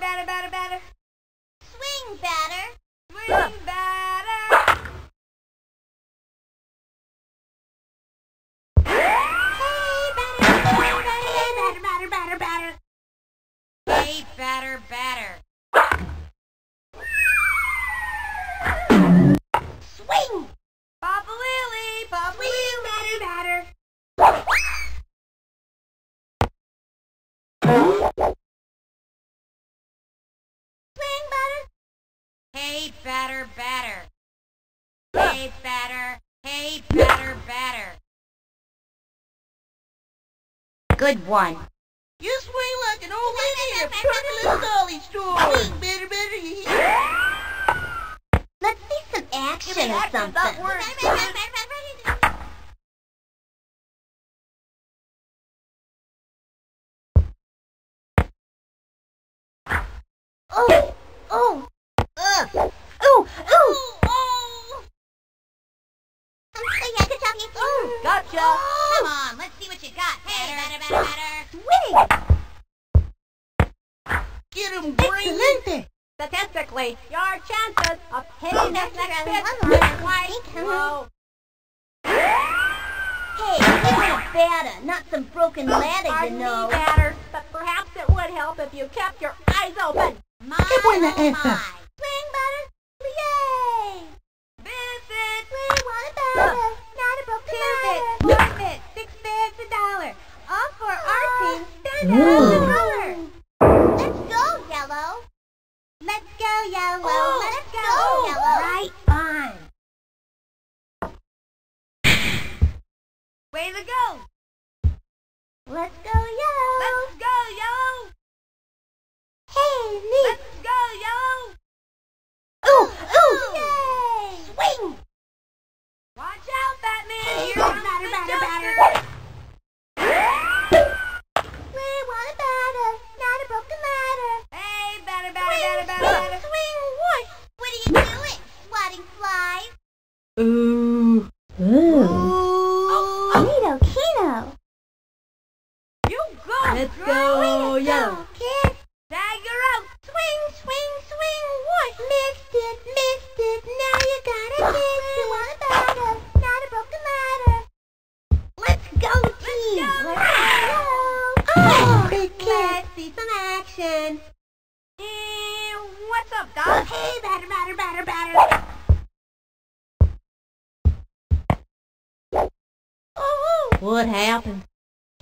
batter, batter, batter. Swing, batter. Swing, batter. Batter, batter. Hey, batter. Hey, batter, batter. Good one. You swing like an old lady in a truckless dolly store. Swing, better, better, you hear? Let's see some action or something. Oh, oh, Ugh. oh, oh. Oh, Oh, gotcha. Oh! Come on, let's see what you got. Hey, batter, batter, batter. Swing. Get him, Green. Excelente. Statistically, your chances of hitting this next pitch are quite low. Hey, want a batter, not some broken ladder, you know. me, batter, but perhaps it would help if you kept your eyes open. My, Qué buena oh, my. For our team. Out the color. Let's go, Yellow. Let's go, Yellow. Oh, Let's go, oh, Yellow. Right on. Way to go. Let's go, Yellow. Let's go, yellow. Hey, neat. Let's go, yellow. Ooh, ooh. Yay. Swing. Watch out, Batman. Here batter, comes batter, the batter, Ooh. Ooh. Oh, Kino, Kino. You go, Let's girl. go, Way yellow. go, kid. Dagger out. Swing, swing, swing, what? Missed it, missed it. Now you gotta miss it. Want a batter, not a broken ladder. Let's go, team. go. Let's go. Oh, Big kid. let's see some action. Eh, what's up, Doc? Hey, batter, batter, batter, batter. What happened?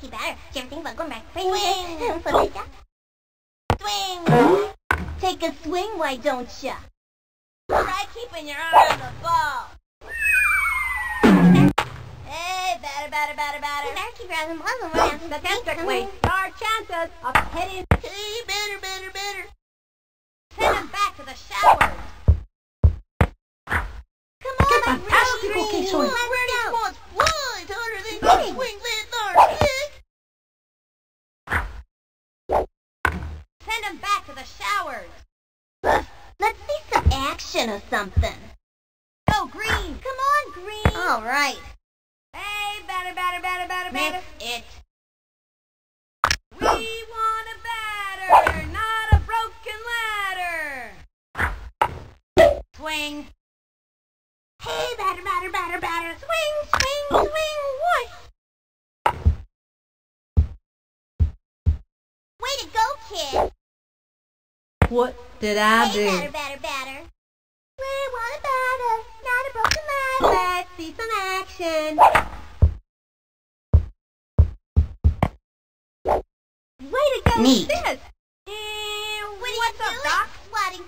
Hey, batter, do you ever think about going back? Swing. Swing. Take a swing, why don't ya? Try keeping your eye on the ball. Hey, batter, batter, batter, batter. batter, keep your eyes on the ball. We're Statistically, your chances of hitting Hey, better, better, better. send him back to the showers. Come on, Qué Green. fantástico que soy. Let's Where go. these balls fly harder than you swing that. Send him back to the showers. Let's see some action or something. Go green. Come on, Green. All right. Hey, batter, batter, batter, batter, batter. Miss it. We want a batter, not a broken ladder. Swing. Hey, batter, batter, batter, batter. Swing, swing, swing. What? Way to go, kid. What did I hey, do? batter, batter, batter. We want a batter, not a broken ladder. Let's see some action. Way to go, Neat. sis. Eh, What are what's you up, doing, Doc? swatting.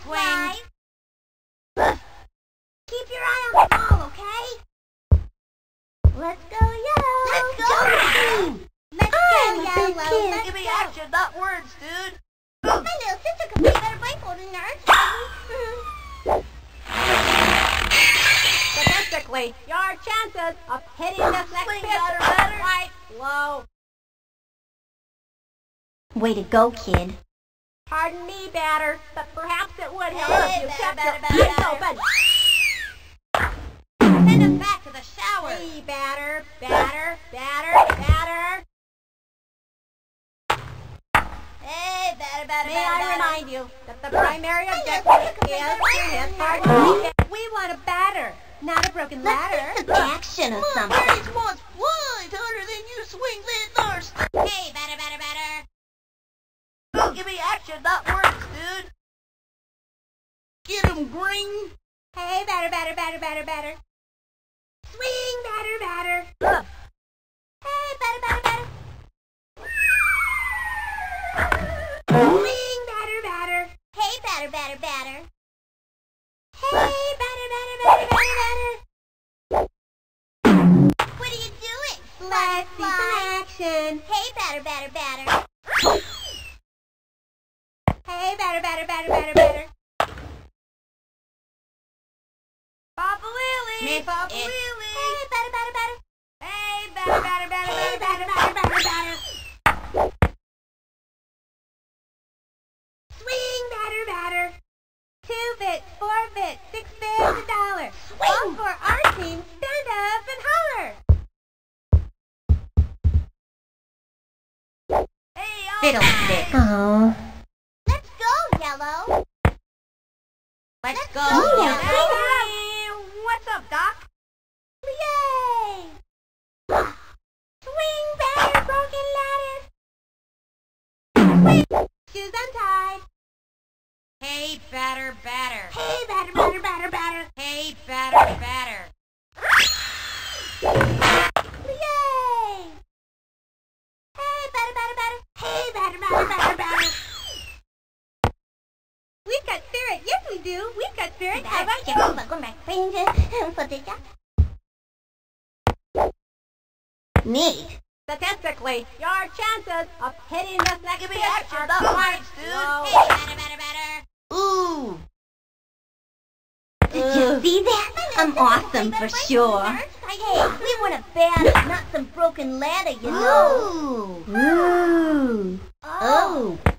Keep your on the ball, okay? Let's go, yellow. Let's go, green. Let's go, I'm yellow. kid. Let's Give me go. action, not words, dude. My little sister could play better blindfolded than ours. Statistically, your chances of hitting this next pitch are quite low. Way to go, kid. Pardon me, batter, but perhaps it would help Hey, if you batter, kept batter, your batter, batter. Open. Send him back to the shower. Hey, batter, batter, batter, batter. Hey, batter, batter, May batter, I batter. remind you that the primary objective is to hit hard We want a batter, not a broken Let's ladder. see some action Come something. wants flies harder than you swing thirst. Hey, batter, batter, batter. Don't give me action, that works, dude. Get him green. Hey, batter, batter, batter, batter, batter. Swing, batter, batter. Hey, batter, batter, batter. Swing, batter, batter. Hey, batter, batter, batter. Hey, batter, batter, batter, batter, batter. What are you doing? Let's see some action. Hey, batter, batter, batter. Hey, batter, batter, batter, batter, batter. Papa Willie, Papa. Willie. Hey, batter, batter, batter. Hey, batter, batter, batter, Hey, batter, batter, batter, batter, batter, batter, batter. batter. Swing, batter, batter. Two bits, four bits, six bits, a dollar. All for our team. Stand up and holler. Hey, all Fiddlestick. Oh. Let's go, Yellow. Let's Let's go, go, Yellow. Hey, what's up, Doc? Yay! Swing, batter, broken ladder. Shoes. Hey, batter, batter. Hey, batter, batter, batter, batter. Hey, batter, batter. Yay! Hey, batter, batter, batter. Hey, batter, batter, batter, batter. We've got spirit. Yes, we do. We've got spirit. How about you? Neat. Statistically, your chances of hitting this next Give me action, are the quite low. Hey, batter, batter, batter. Ooh. Did you see that? I'm awesome for sure. Hey, we want a batter, not some broken ladder, you know. Ooh. Oh. Ooh. Oh. Swing,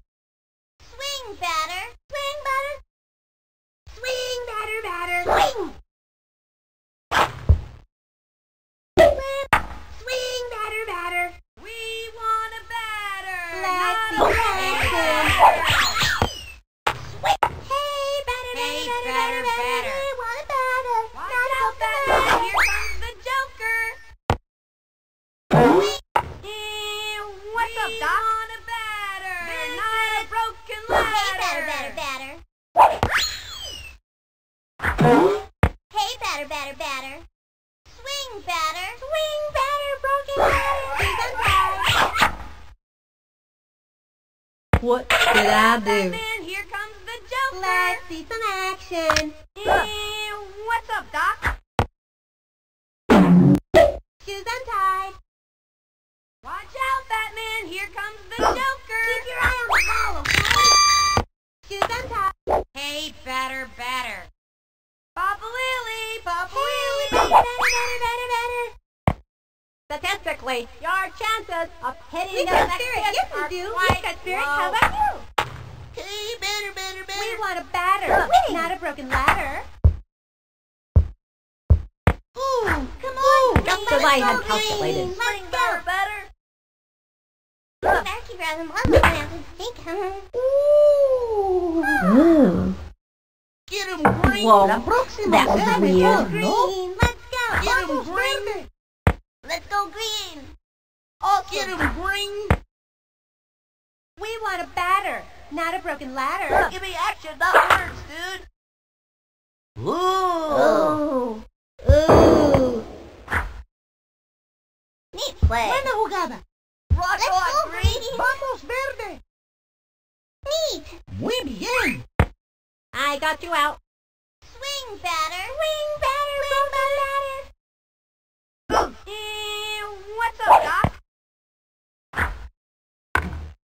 Hey, batter, batter, batter. Swing, batter. Swing, batter, broken untied. What did I do? Batman, here comes the Joker. Let's see some action. Eh, what's up, Doc? Shoes untied. Watch out, Batman. Here comes the Joker. Keep your eye on the ball, okay? Shoes untied. Hey, batter, batter. Papa Papa better, better, better, better. Statistically, your chances of hitting we the next spirit. Yes, are do. quite we spirit. Low. How about you? Hey, better, better, better. We want a batter, not a broken ladder. Ooh, come on. Ooh, Light had calculated. Let's go. Better. Look. Back around and walk have and think, huh? Ooh. Ooh. Get green. Whoa, La próxima that was vez, weird, Green. ¿no? Let's go. Get him Vamos, green. Let's go green. Oh, Get him green. We want a batter, not a broken ladder. Give me action, not words, dude. Ooh. Oh. Ooh. Neat play. Buena jugada. Rock Let's on, go, green. green. Vamos, verde. Neat. Muy bien. I got you out wing batter, wing batter, wing batter. Uh, what's up, Doc?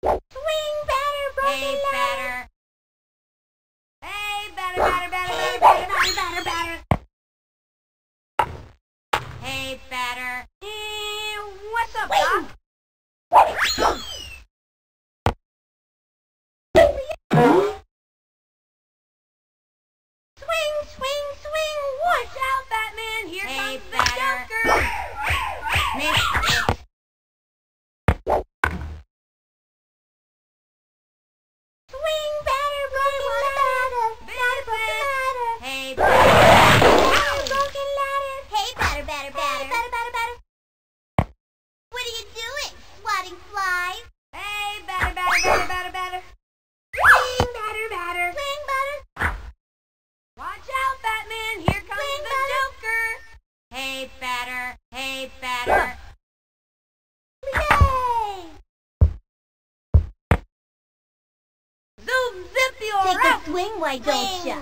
Wing batter, hey batter. hey, batter. Hey, batter, batter, batter, batter, batter, batter, batter. Hey, batter. Uh, what's up. Doc? Ring batter, broken ladder. Batter, broken ladder. Hey, batter. Ow, broken ladder. Hey, batter, batter, batter. Hey, batter, batter, batter. What are you doing, swatting flies? Hey, batter, batter, batter, batter, batter. Ring batter, batter. Ring batter. Watch out, Batman. Here comes Ring the batter. Joker. Hey, batter. Hey, batter. Why don't ya?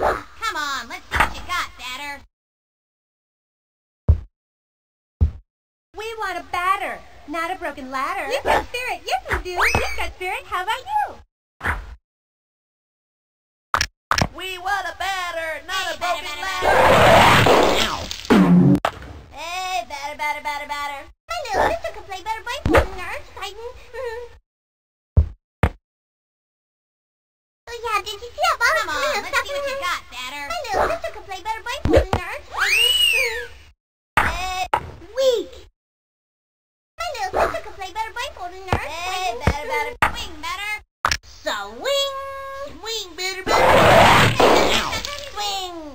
Come on, let's see what you got, batter. We want a batter, not a broken ladder. You've got spirit. Yes, we do. You've got spirit. How about you? We want a batter, not Hey, a broken batter, ladder. Hey, batter, batter, batter, batter. My little sister can play better baseball than her. Exciting. Dinky. Yeah, Bob. Come on, let's see what you got, Batter. My little sister can play better by learn. Uh, weak. My little sister can play better by golden nerd. Hey, better, better, swing, better. So wing, wing, better, better, swing.